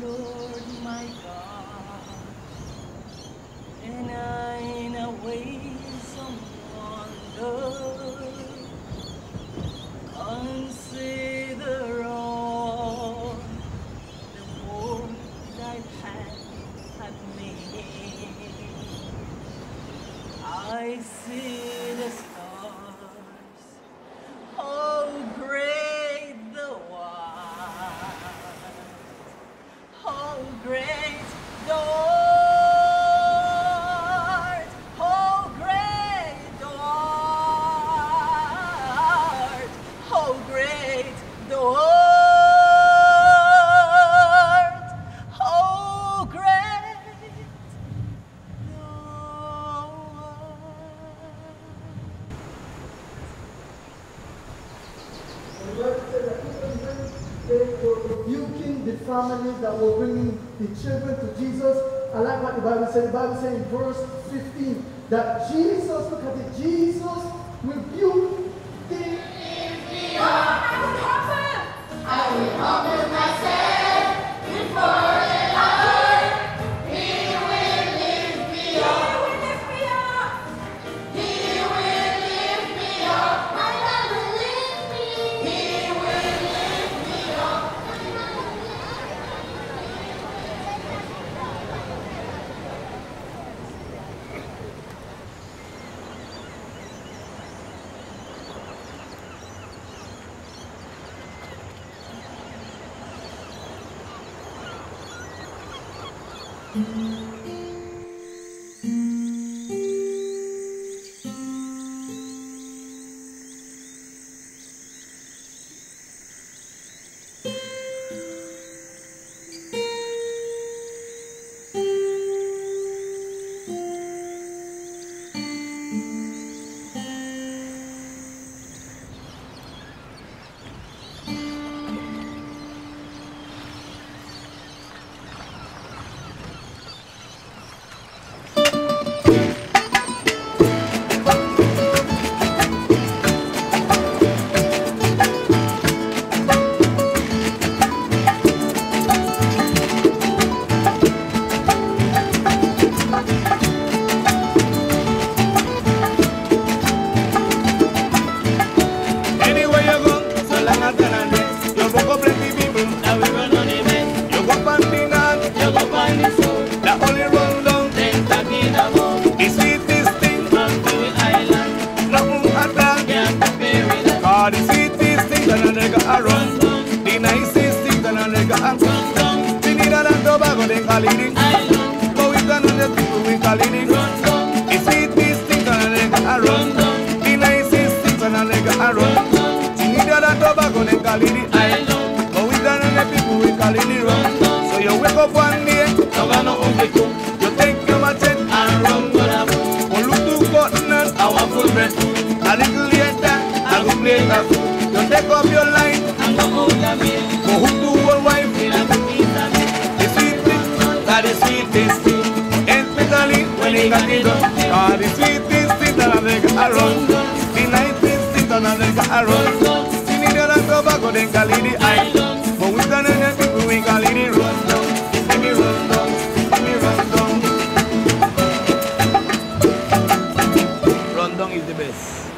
Lord my God. How rebuking the families that were bringing the children to Jesus, I like what the Bible said. The Bible said in verse 15 that Jesus, look at it, Jesus rebuked Anywhere But we can the people, we call it the run down, The sweetest thing that a nigga a run. The nicest thing that a nigga a run. Trinidad and Tobago, island, But we can the people, it the run. So you wake up one day, gonna umbico, you take your machete, and boom. you look to cotton and want full breath, a little later, I go play a fool. You take up your line, I'm gonna hold the beer, go hook to one wife. Sweetest thing. Especially when they got it done. Ah, the sweetest thing that I make a run. The nicest thing that I make a run. Trinidad and Tobago, they call it the island. But we in the people, we call it run is the best.